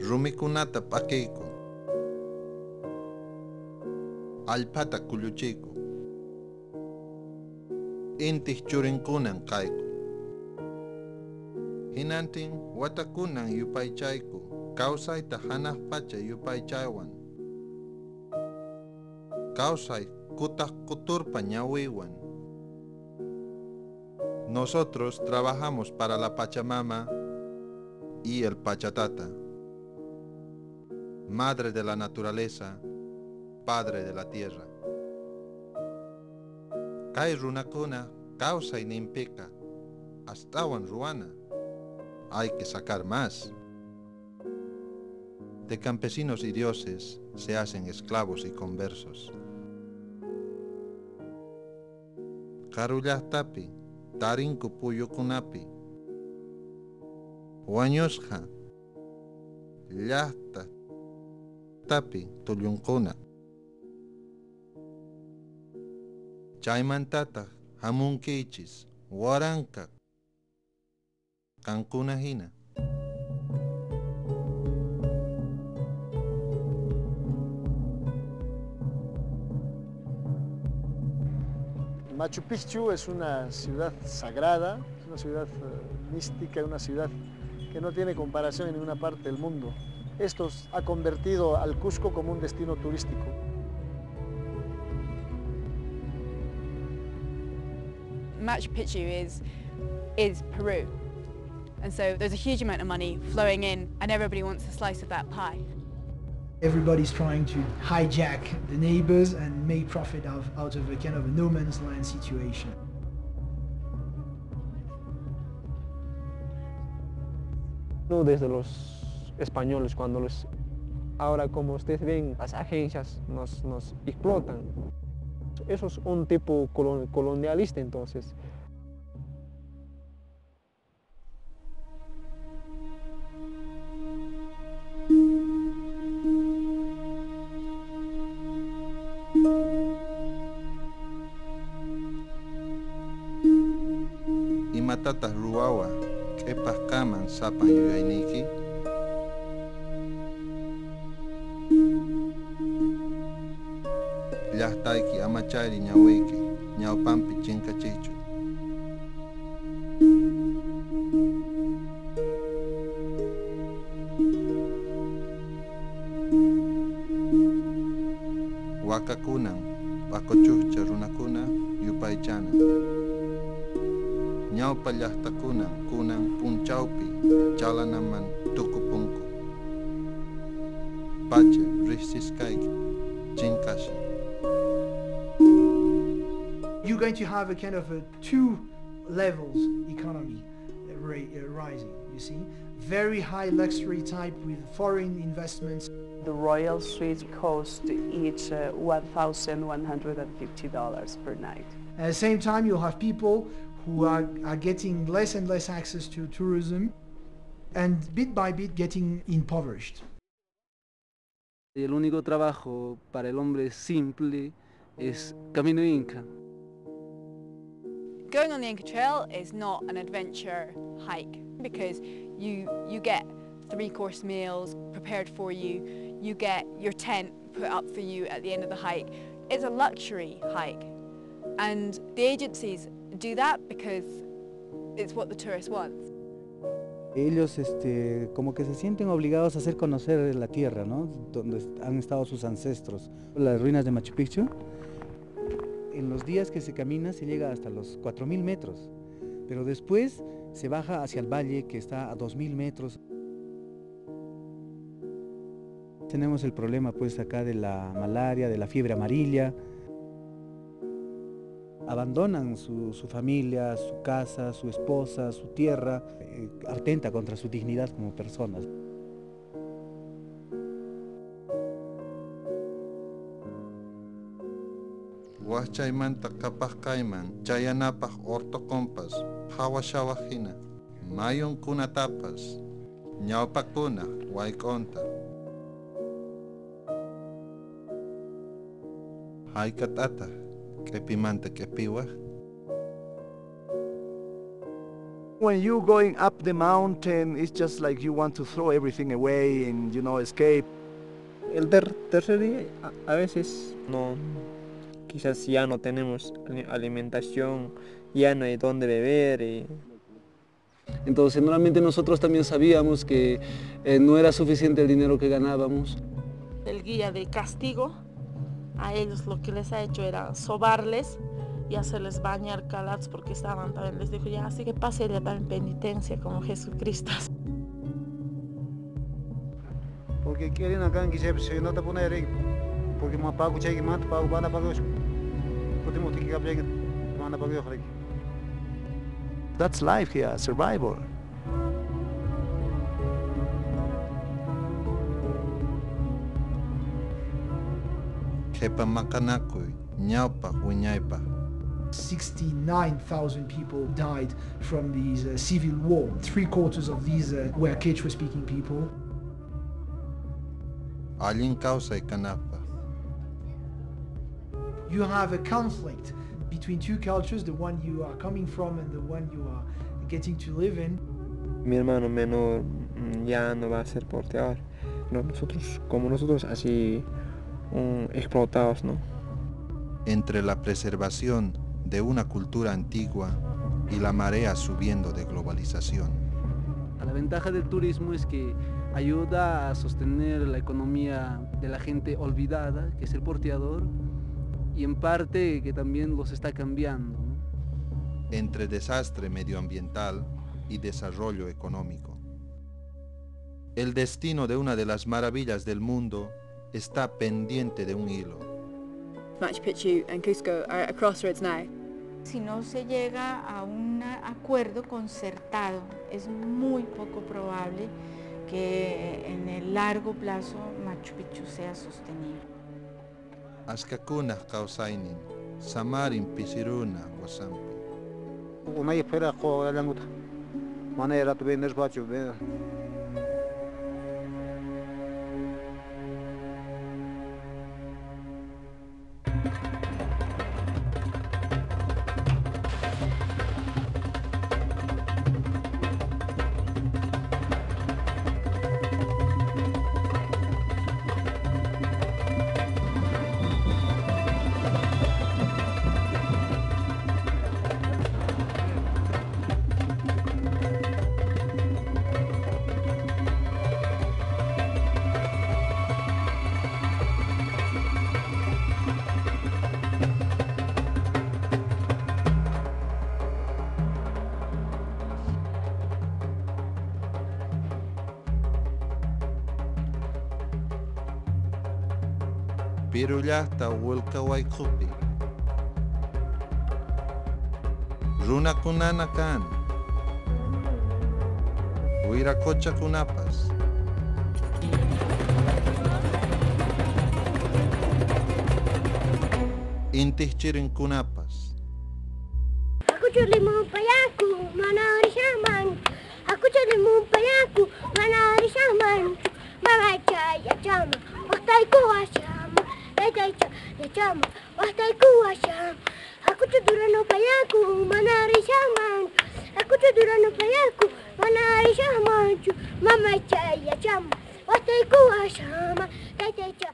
rumikunata p'akiyku allpata kulluchiyku intih churinkunan kayku hinantin watakunan yupaychayku kawsayta hanaq pacha yupaychaywan kawsay kutaq kuturpa ñawiwan. Nosotros trabajamos para la Pachamama y el Pachatata, Madre de la naturaleza, Padre de la tierra. Kay runakuna causa y nimpica, astawan ruana. Hay que sacar más. De campesinos y dioses se hacen esclavos y conversos. Karullah tapi, tarinku puyukunapi, llaqta tapi tullunkuna chaymantata hamunkichis waranka kankuna hina Machu Picchu es una ciudad sagrada, es una ciudad eh, mística, una ciudad que no tiene comparación en ninguna parte del mundo. Esto ha convertido al Cusco como un destino turístico. Machu Picchu is, is Peru. And so there's a huge amount of money flowing in and everybody wants a slice of that pie. Everybody's trying to hijack the neighbors and make profit of, out of a kind of a no man's land situation. No desde los españoles cuando los ahora como ustedes ven las agencias nos, nos explotan. Eso es un tipo colon- colonialista entonces. Imatatas ruwawa q'ipaq kaman sapan yuyayniyki llaqtayki amachayri ñawiyki ñawpampi chinkachiychu wakakunan pakochuhcha runakuna yupaychana ñawpa llaqtakunan kunan punchawpi chalanaman tukupunku pacha riqsisqayki chinkashi You're going to have a kind of a two levels economy uh, rising, you see. Very high luxury type with foreign investments. The royal suites cost each uh, $1,150 per night. At the same time, you'll have people who are, are getting less and less access to tourism and bit by bit getting impoverished. El único trabajo para el hombre simple es camino inca. Going on the Inca Trail is not an adventure hike because you, you get three course meals prepared for you, you get your tent put up for you at the end of the hike. It's a luxury hike and the agencies do that because it's what the tourist wants. Ellos este, como que se sienten obligados a hacer conocer la tierra, ¿no? Donde han estado sus ancestros. Las ruinas de Machu Picchu, en los días que se camina se llega hasta los 4.000 metros, pero después se baja hacia el valle que está a 2.000 metros. Tenemos el problema pues acá de la malaria, de la fiebre amarilla. Abandonan su, familia, su casa, su esposa, su tierra, eh, atenta contra su dignidad como personas. Waqchaymanta kapaq kayman chayanapaq ortoqonpas phawashawaq hina mayunkunatapas ñawpakuna wayk'unta hayk'at'ata q'ipimanta q'ipiwaq When you going up the mountain, it's just like you want to throw everything away and you know escape. El ter- tercer día a, a veces no, quizás ya no tenemos ali- alimentación, ya no hay dónde beber y Entonces, normalmente nosotros también sabíamos que eh, no era suficiente el dinero que ganábamos. El guía de castigo, a ellos lo que les ha hecho era sobarles y hacerles bañar calados porque estaban también, les dijo ya, así que pase ya también penitencia como Jesucristo. Porque quieren acá en Quisep, si no te pone ahí, porque that's life here survival 69,000 people died from these uh, civil war. Three quarters of these uh, were Quechua speaking people. Allin causa canapa. You have a conflict between two cultures, the one you are coming from and the one you are getting to live in. mi hermano menor mm, ya no va a ser porteador. No, nosotros, como nosotros, así mm, explotados, ¿no? Entre la preservación de una cultura antigua y la marea subiendo de globalización. La ventaja del turismo es que ayuda a sostener la economía de la gente olvidada, que es el porteador, y en parte que también los está cambiando. ¿no? entre desastre medioambiental y desarrollo económico. El destino de una de las maravillas del mundo está pendiente de un hilo. Machu Picchu and Cusco are at a crossroads now. Si no se llega a un acuerdo concertado, es muy poco probable que en el largo plazo Machu Picchu sea sostenible. ashkakunaq kawsaynin samarin pisiruna wasanpi unay fera qo languta manera tu vendes bachu ven. Pirullasta Wilkawaikupi. Runa kunana kan. Huiracocha kunapas. Intihchirin kunapas. Aku curi payaku, mana rishaman. Aku curi payaku, mana rishaman. Mama ya chama, waktai ku ashama. بديت نجاما واحتاج وشام أكنت درن بياكو مناري شامان أكنت درن بياكو مناري شامان ماما جاي يا جاما واحتاج وشام تيتيتا